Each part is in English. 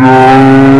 No!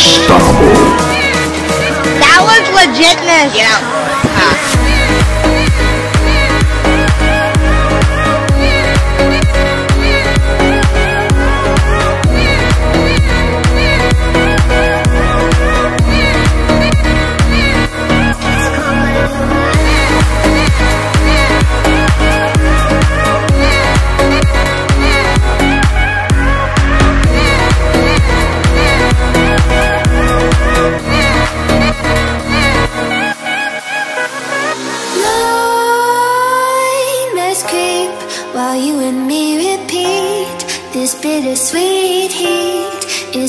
unstoppable. That was legitness. Get out.